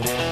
Podcast.